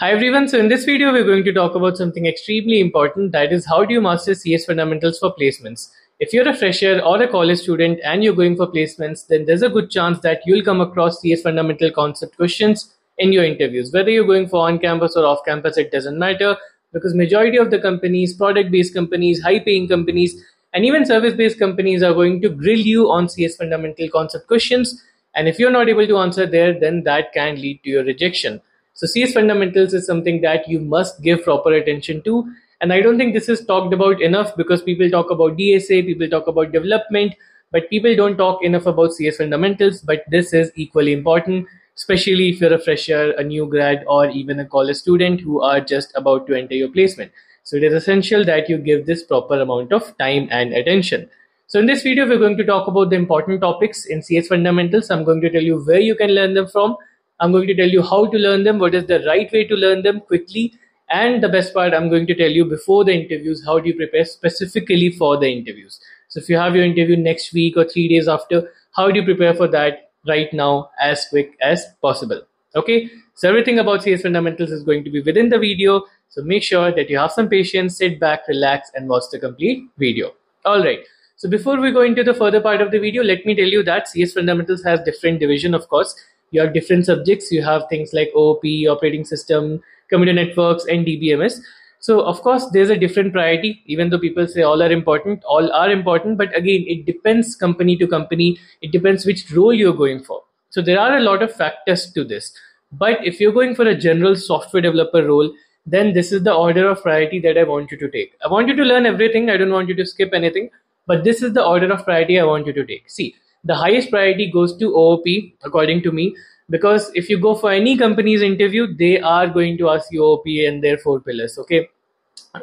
Hi everyone, so in this video we're going to talk about something extremely important that is how do you master CS fundamentals for placements. If you're a fresher or a college student and you're going for placements, then there's a good chance that you'll come across CS fundamental concept questions in your interviews. Whether you're going for on campus or off campus, it doesn't matter because majority of the companies, product based companies, high paying companies, and even service based companies are going to grill you on CS fundamental concept questions. And if you're not able to answer there, then that can lead to your rejection. So CS fundamentals is something that you must give proper attention to. And I don't think this is talked about enough because people talk about DSA, people talk about development, but people don't talk enough about CS fundamentals. But this is equally important, especially if you're a fresher, a new grad, or even a college student who are just about to enter your placement. So it is essential that you give this proper amount of time and attention. So in this video, we're going to talk about the important topics in CS fundamentals. I'm going to tell you where you can learn them from I'm going to tell you how to learn them, what is the right way to learn them quickly. And the best part, I'm going to tell you before the interviews, how do you prepare specifically for the interviews. So if you have your interview next week or three days after, how do you prepare for that right now as quick as possible? Okay, so everything about CS fundamentals is going to be within the video. So make sure that you have some patience, sit back, relax, and watch the complete video. All right. So before we go into the further part of the video, let me tell you that CS fundamentals has different division, of course you have different subjects you have things like oop operating system computer networks and dbms so of course there's a different priority. Even though people say all are important all are important but again it depends company to company. It depends which role you're going for. So there are a lot of factors to this. But if you're going for a general software developer role then this is the order of priority that i want you to take. I want you to learn everything. I don't want you to skip anything. But this is the order of priority i want you to take. See the highest priority goes to OOP, according to me, because if you go for any company's interview, they are going to ask you OOP and their four pillars. Okay,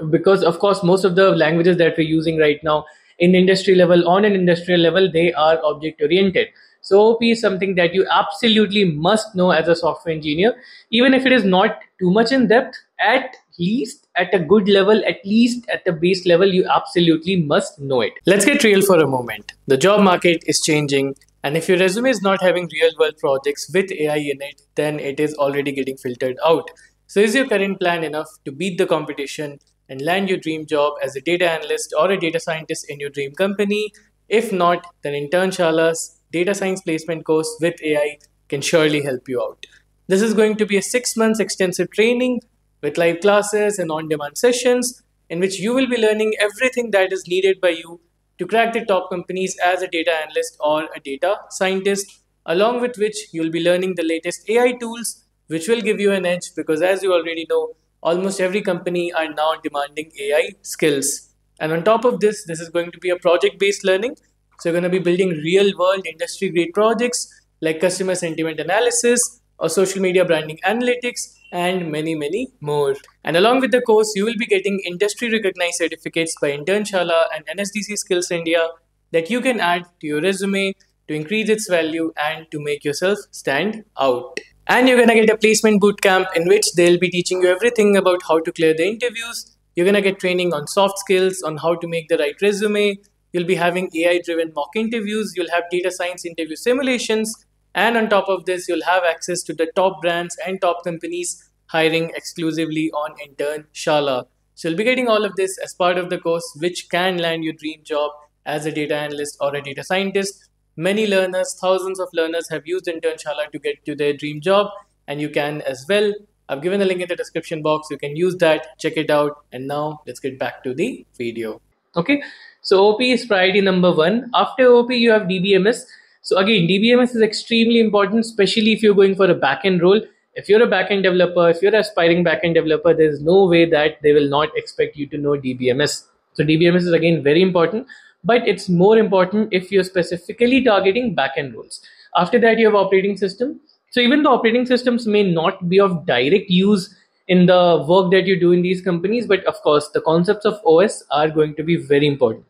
because of course most of the languages that we're using right now in industry level, on an industrial level, they are object oriented. So OOP is something that you absolutely must know as a software engineer, even if it is not too much in depth. At least at a good level, at least at the base level, you absolutely must know it. Let's get real for a moment. The job market is changing, and if your resume is not having real world projects with AI in it, then it is already getting filtered out. So, is your current plan enough to beat the competition and land your dream job as a data analyst or a data scientist in your dream company? If not, then Internshala's data science placement course with AI can surely help you out. This is going to be a six months extensive training with live classes and on demand sessions in which you will be learning everything that is needed by you to crack the top companies as a data analyst or a data scientist, along with which you'll be learning the latest AI tools, which will give you an edge because, as you already know, almost every company are now demanding AI skills. And on top of this, this is going to be a project based learning. So, you're going to be building real world industry grade projects like customer sentiment analysis or social media branding analytics and many, many more. And along with the course, you will be getting industry recognized certificates by Internshala and NSDC Skills India that you can add to your resume to increase its value and to make yourself stand out. And you're gonna get a placement bootcamp in which they'll be teaching you everything about how to clear the interviews. You're gonna get training on soft skills, on how to make the right resume. You'll be having AI driven mock interviews. You'll have data science interview simulations and on top of this, you'll have access to the top brands and top companies hiring exclusively on Internshala. So you'll be getting all of this as part of the course, which can land your dream job as a data analyst or a data scientist. Many learners, thousands of learners have used Internshala to get to their dream job, and you can as well. I've given a link in the description box. You can use that, check it out. And now let's get back to the video. Okay, so OP is priority number one. After OP, you have DBMS. So again, DBMS is extremely important, especially if you're going for a backend role. If you're a backend developer, if you're an aspiring backend developer, there's no way that they will not expect you to know DBMS. So DBMS is again very important, but it's more important if you're specifically targeting backend roles. After that, you have operating system. So even the operating systems may not be of direct use in the work that you do in these companies, but of course, the concepts of OS are going to be very important.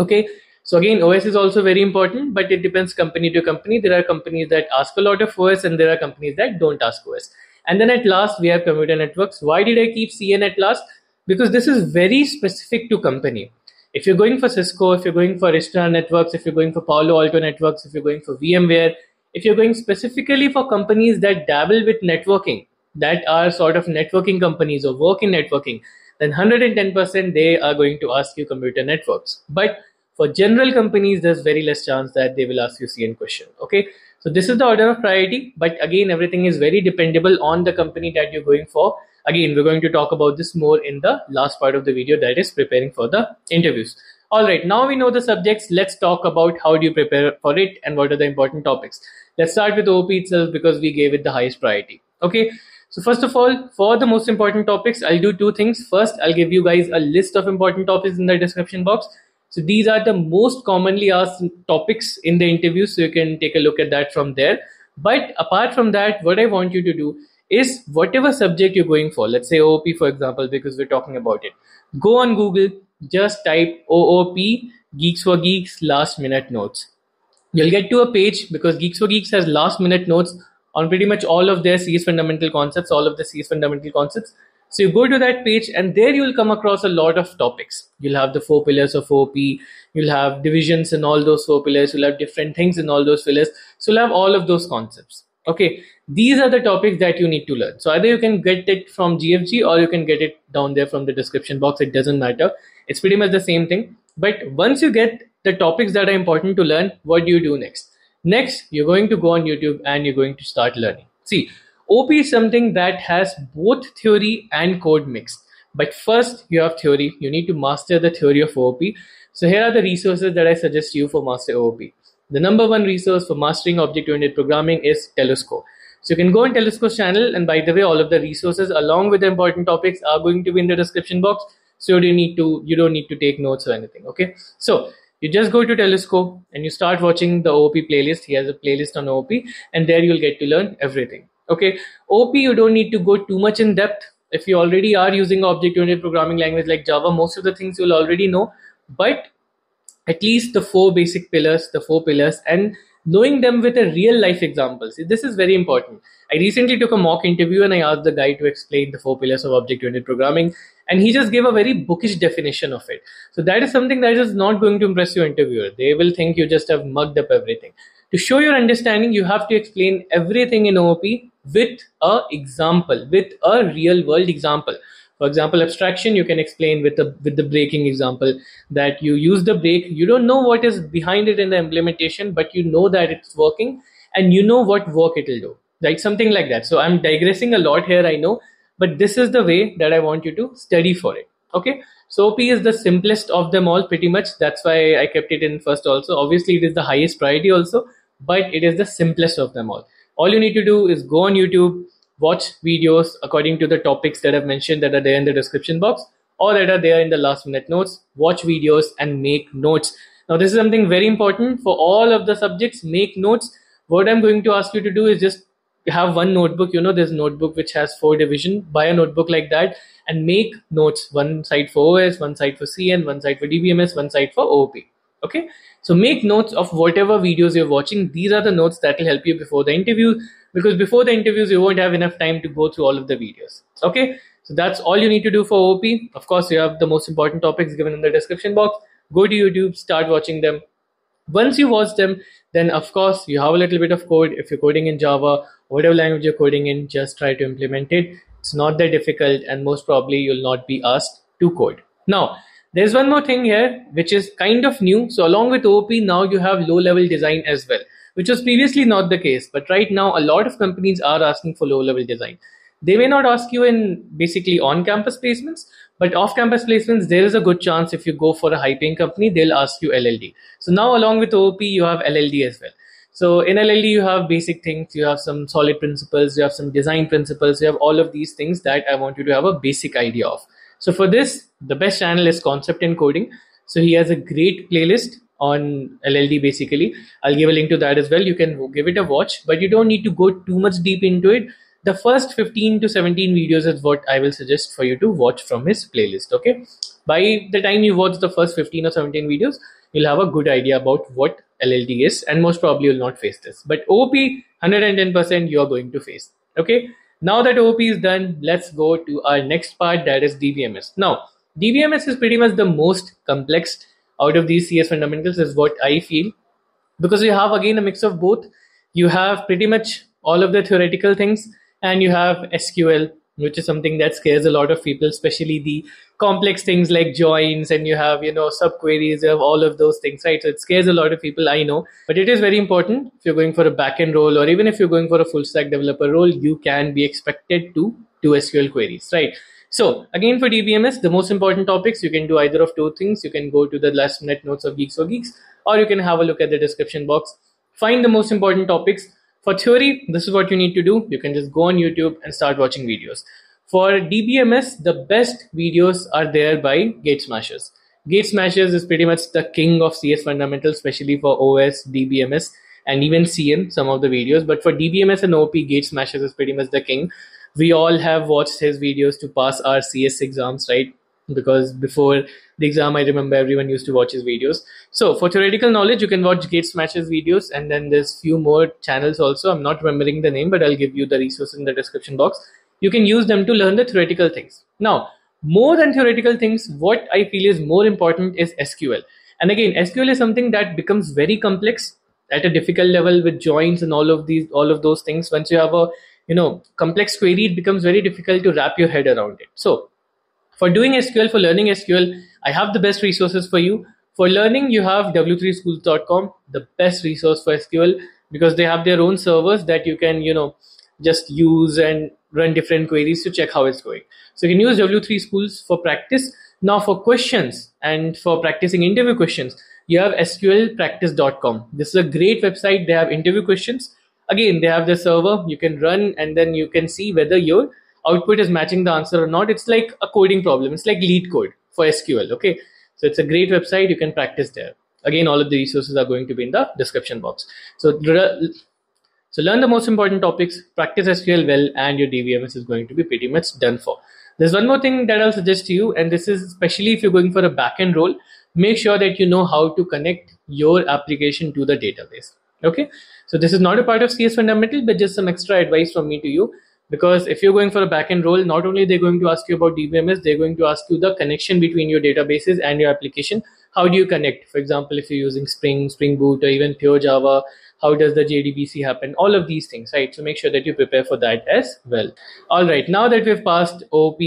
Okay, so again, OS is also very important, but it depends company to company. There are companies that ask a lot of OS and there are companies that don't ask OS. And then at last, we have computer networks. Why did I keep CN at last? Because this is very specific to company. If you're going for Cisco, if you're going for Arista networks, if you're going for Palo Alto networks, if you're going for VMware, if you're going specifically for companies that dabble with networking, that are sort of networking companies or work in networking, then 110% they are going to ask you computer networks. But for general companies, there's very less chance that they will ask you CN question. Okay. So this is the order of priority, but again, everything is very dependable on the company that you're going for. Again, we're going to talk about this more in the last part of the video that is preparing for the interviews. All right, now we know the subjects. Let's talk about how do you prepare for it and what are the important topics. Let's start with OP itself because we gave it the highest priority. Okay, so first of all, for the most important topics, I'll do two things. First, I'll give you guys a list of important topics in the description box. So these are the most commonly asked topics in the interview. So you can take a look at that from there. But apart from that, what I want you to do is whatever subject you're going for, let's say OOP, for example, because we're talking about it, go on Google, just type OOP Geeks for Geeks last minute notes. You'll get to a page because Geeks for Geeks has last minute notes on pretty much all of their CS fundamental concepts, all of the CS fundamental concepts. So you go to that page and there you'll come across a lot of topics. You'll have the four pillars of OP, you'll have divisions in all those four pillars, you'll have different things in all those pillars. So you'll have all of those concepts. Okay, these are the topics that you need to learn. So either you can get it from GFG or you can get it down there from the description box. It doesn't matter. It's pretty much the same thing. But once you get the topics that are important to learn, what do you do next? Next, you're going to go on YouTube and you're going to start learning. See, OP is something that has both theory and code mixed. But first, you have theory. You need to master the theory of OP. So here are the resources that I suggest you for master OP. The number one resource for mastering object-oriented programming is Telusko. So you can go on Telusko's channel, and by the way, all of the resources along with the important topics are going to be in the description box. So you need to you don't need to take notes or anything. Okay. So you just go to Telusko and you start watching the OP playlist. He has a playlist on OP, and there you'll get to learn everything okay? Op you don't need to go too much in depth. If you already are using object oriented programming language like java most of the things you'll already know. But at least the four basic pillars the four pillars and knowing them with a real life examples this is very important. I recently took a mock interview and i asked the guy to explain the four pillars of object oriented programming and he just gave a very bookish definition of it. So that is something that is not going to impress your interviewer. They will think you just have mugged up everything. To show your understanding you have to explain everything in oop with a example with a real world example. For example abstraction you can explain with the with the braking example that you use the brake you don't know what is behind it in the implementation but you know that it's working and you know what work it will do right? Something like that. So i'm digressing a lot here i know but this is the way that i want you to study for it okay? So op is the simplest of them all pretty much. That's why i kept it in first also. Obviously it is the highest priority also but it is the simplest of them all all you need to do is go on YouTube, watch videos according to the topics that I've mentioned that are there in the description box or that are there in the last minute notes. Watch videos and make notes. Now, this is something very important for all of the subjects. Make notes. What I'm going to ask you to do is just have one notebook. You know, there's notebook which has four division. Buy a notebook like that and make notes. One side for OS, one side for CN, one side for DBMS, one side for OOP. Okay. So make notes of whatever videos you're watching. These are the notes that will help you before the interview because before the interviews, you won't have enough time to go through all of the videos. Okay. So that's all you need to do for OP. Of course, you have the most important topics given in the description box. Go to YouTube, start watching them. Once you watch them, then of course you have a little bit of code. If you're coding in Java, whatever language you're coding in, just try to implement it. It's not that difficult, and most probably you'll not be asked to code. Now, there's one more thing here, which is kind of new. So along with OP, now you have low level design as well, which was previously not the case. But right now, a lot of companies are asking for low level design. They may not ask you in basically on campus placements, but off campus placements, there is a good chance if you go for a high paying company, they'll ask you LLD. So now along with OP, you have LLD as well. So in LLD, you have basic things, you have some solid principles, you have some design principles, you have all of these things that I want you to have a basic idea of. So for this, the best channel is Concept and Coding. So he has a great playlist on LLD basically. I'll give a link to that as well. You can give it a watch, but you don't need to go too much deep into it. The first 15 to 17 videos is what I will suggest for you to watch from his playlist. Okay. By the time you watch the first 15 or 17 videos, you'll have a good idea about what LLD is, and most probably you'll not face this. But OP 110% you are going to face. Okay. Now that OP is done, let's go to our next part that is DBMS. Now, DBMS is pretty much the most complex out of these CS fundamentals, is what I feel, because you have again a mix of both. You have pretty much all of the theoretical things, and you have SQL, which is something that scares a lot of people, especially the complex things like joins and you have, you know, subqueries, you have all of those things, right? So it scares a lot of people, I know, but it is very important if you're going for a backend role or even if you're going for a full stack developer role, you can be expected to do SQL queries, right? So again, for DBMS, the most important topics, you can do either of two things. You can go to the last minute notes of Geeks for Geeks, or you can have a look at the description box. Find the most important topics. For theory, this is what you need to do. You can just go on YouTube and start watching videos. For DBMS, the best videos are there by Gate Smashers. Gate Smashers is pretty much the king of CS fundamentals, especially for OS, DBMS, and even CN, some of the videos. But for DBMS and OP, Gate Smashers is pretty much the king we all have watched his videos to pass our CS exams, right? Because before the exam, I remember everyone used to watch his videos. So for theoretical knowledge, you can watch Gate Smashers videos, and then there's a few more channels also. I'm not remembering the name, but I'll give you the resources in the description box. You can use them to learn the theoretical things. Now, more than theoretical things, what I feel is more important is SQL. And again, SQL is something that becomes very complex at a difficult level with joins and all of these, all of those things. Once you have a you know complex query it becomes very difficult to wrap your head around it so for doing sql for learning sql i have the best resources for you. For learning you have w3schools.com the best resource for sql because they have their own servers that you can you know just use and run different queries to check how it's going. So you can use w3 schools for practice. Now for questions and for practicing interview questions you have sqlpractice.com this is a great website. They have interview questions. Again they have the server. You can run and then you can see whether your output is matching the answer or not. It's like a coding problem. It's like LeetCode for sql okay? So it's a great website. You can practice there. Again all of the resources are going to be in the description box. So so learn the most important topics practice sql well and your dbms is going to be pretty much done for. There's one more thing that i'll suggest to you and this is especially if you're going for a backend role make sure that you know how to connect your application to the database okay? So this is not a part of cs fundamental but just some extra advice from me to you because if you're going for a backend role not only they're going to ask you about dbms they're going to ask you the connection between your databases and your application. How do you connect? For example if you're using spring spring boot or even pure java how does the jdbc happen? All of these things right? So make sure that you prepare for that as well. All right now that we've passed op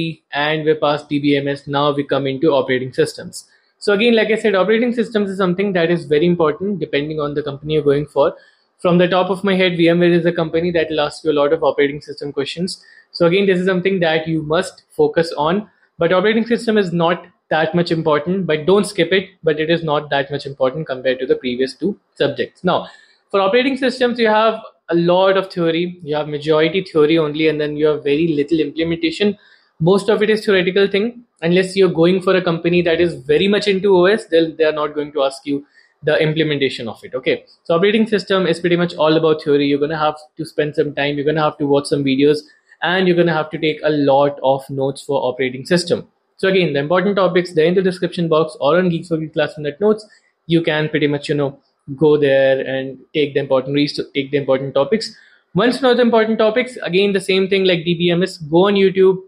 and we've passed dbms now we come into operating systems. So again, like I said, operating systems is something that is very important depending on the company you're going for. From the top of my head, VMware is a company that will ask you a lot of operating system questions. So again, this is something that you must focus on. But operating system is not that much important, but don't skip it. But it is not that much important compared to the previous two subjects. Now, for operating systems, you have a lot of theory. You have majority theory only, and then you have very little implementation most of it is theoretical thing unless you're going for a company that is very much into os they'll they're not going to ask you the implementation of it okay? So operating system is pretty much all about theory. You're to have to spend some time you're to have to watch some videos and you're to have to take a lot of notes for operating system. So again the important topics they're in the description box or on geeks for geeks class notes. You can pretty much you know go there and take the important reads take the important topics. Once you know the important topics again the same thing like dbms go on youtube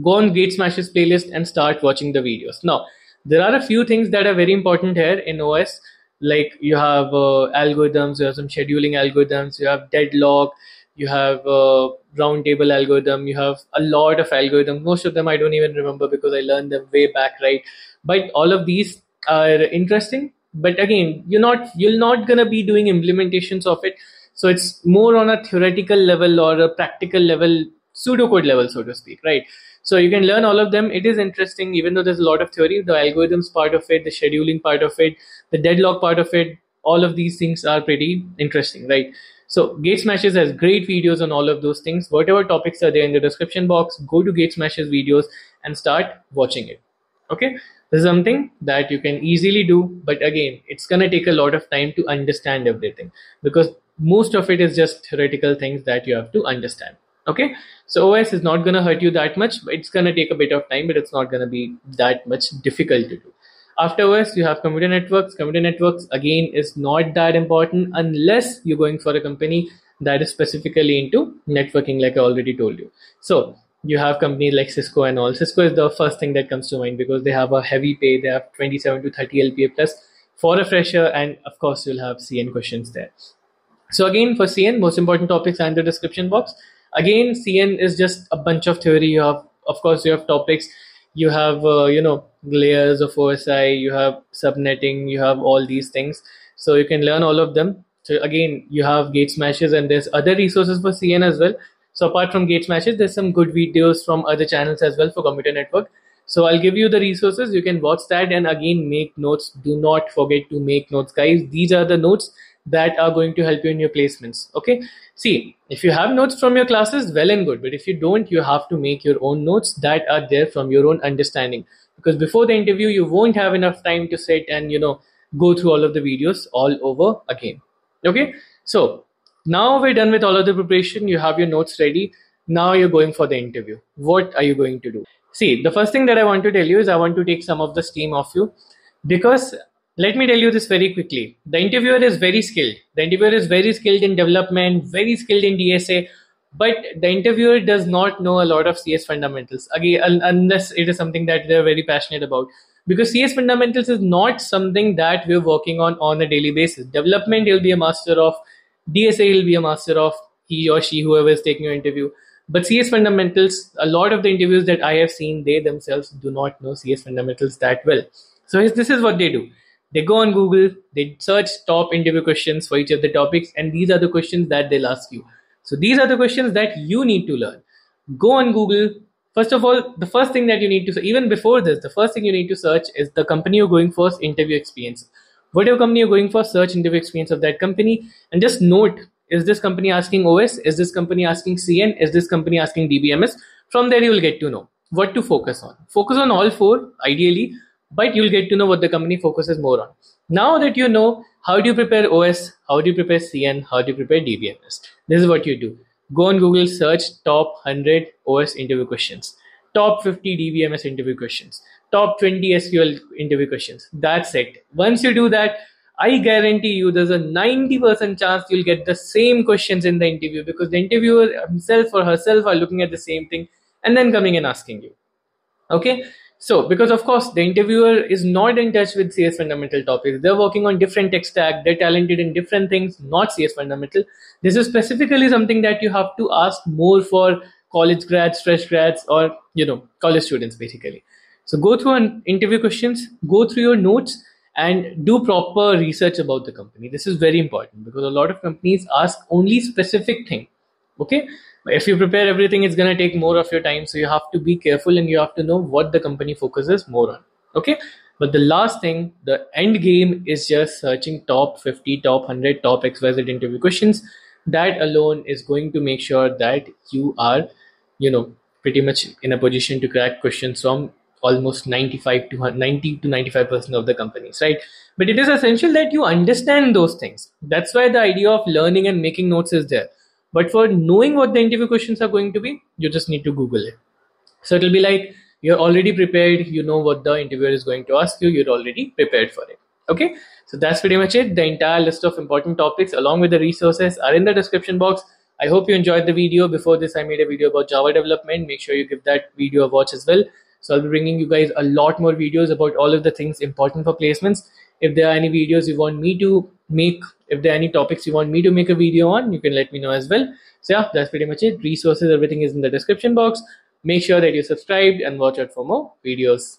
go on Gate Smashers playlist and start watching the videos. Now, there are a few things that are very important here in OS. Like you have uh, algorithms, you have some scheduling algorithms, you have deadlock, you have uh, roundtable algorithm, you have a lot of algorithms. Most of them I don't even remember because I learned them way back, right? But all of these are interesting. But again, you're not you're not gonna be doing implementations of it. So it's more on a theoretical level or a practical level, pseudocode level, so to speak, right? So you can learn all of them. It is interesting, even though there's a lot of theory, the algorithms part of it, the scheduling part of it, the deadlock part of it, all of these things are pretty interesting, right? So Gate Smashers has great videos on all of those things. Whatever topics are there in the description box, go to Gate Smashers videos and start watching it. Okay, this is something that you can easily do, but again, it's gonna take a lot of time to understand everything because most of it is just theoretical things that you have to understand okay? So os is not going to hurt you that much it's going to take a bit of time but it's not going to be that much difficult to do. After os you have computer networks. Computer networks again is not that important unless you're going for a company that is specifically into networking like i already told you. So you have companies like cisco and all. Cisco is the first thing that comes to mind because they have a heavy pay. They have 27 to 30 lpa plus for a fresher and of course you'll have cn questions there. So again for cn most important topics are in the description box again cn is just a bunch of theory you have of course you have topics. You have uh, you know layers of osi you have subnetting you have all these things. So you can learn all of them. So again you have gate smashers and there's other resources for cn as well. So apart from gate smashers there's some good videos from other channels as well for computer network. So i'll give you the resources. You can watch that and again make notes. Do not forget to make notes guys. These are the notes that are going to help you in your placements okay? See if you have notes from your classes well and good but if you don't you have to make your own notes that are there from your own understanding. Because before the interview you won't have enough time to sit and you know go through all of the videos all over again okay? So now we're done with all of the preparation. You have your notes ready. Now you're going for the interview. What are you going to do? See the first thing that i want to tell you is i want to take some of the steam off you. Because let me tell you this very quickly. The interviewer is very skilled. The interviewer is very skilled in development, very skilled in DSA, but the interviewer does not know a lot of CS fundamentals. Again, unless it is something that they're very passionate about. Because CS fundamentals is not something that we're working on on a daily basis. Development, he'll be a master of. DSA, he'll be a master of. He or she, whoever is taking your interview. But CS fundamentals, a lot of the interviews that I have seen, they themselves do not know CS fundamentals that well. So this is what they do they go on Google, they search top interview questions for each of the topics, and these are the questions that they'll ask you. So these are the questions that you need to learn. Go on Google. First of all, the first thing that you need to, even before this, the first thing you need to search is the company you're going for interview experience. Whatever company you're going for, search interview experience of that company and just note is this company asking OS? Is this company asking CN? Is this company asking DBMS? From there, you will get to know what to focus on. Focus on all four, ideally, but you'll get to know what the company focuses more on. Now that you know how do you prepare OS, how do you prepare CN, how do you prepare DBMS, this is what you do. Go on Google, search top 100 OS interview questions, top 50 DBMS interview questions, top 20 SQL interview questions. That's it. Once you do that, I guarantee you there's a 90% chance you'll get the same questions in the interview because the interviewer himself or herself are looking at the same thing and then coming and asking you. Okay, so, because of course the interviewer is not in touch with CS fundamental topics, they're working on different tech stack, they're talented in different things, not CS fundamental. This is specifically something that you have to ask more for college grads, fresh grads, or you know, college students basically. So go through an interview questions, go through your notes, and do proper research about the company. This is very important because a lot of companies ask only specific thing. Okay, if you prepare everything it's going to take more of your time. So you have to be careful and you have to know what the company focuses more on. Okay? But the last thing the end game is just searching top 50 top 100 top xyz interview questions. That alone is going to make sure that you are you know pretty much in a position to crack questions from almost 95 to 90 to 95 percent of the companies right? But it is essential that you understand those things. That's why the idea of learning and making notes is there but for knowing what the interview questions are going to be, you just need to Google it. So it'll be like you're already prepared, you know what the interviewer is going to ask you, you're already prepared for it. Okay, so that's pretty much it. The entire list of important topics along with the resources are in the description box. I hope you enjoyed the video. Before this, I made a video about Java development. Make sure you give that video a watch as well. So I'll be bringing you guys a lot more videos about all of the things important for placements. If there are any videos you want me to make if there are any topics you want me to make a video on you can let me know as well. So yeah that's pretty much it. Resources everything is in the description box. Make sure that you're subscribed and watch out for more videos